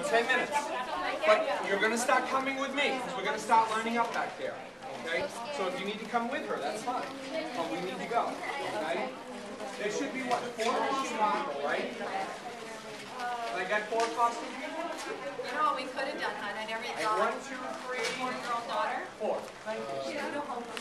about 10 minutes. But you're going to start coming with me, because we're going to start lining up back there. Okay? So if you need to come with her, that's fine. But we need to go. Okay? There should be, what, four in Chicago, right? I got four costume people? You know what we could have done, hon? I never thought. One, two, three. Four-year-old daughter? Four. Thank you. She don't know homework.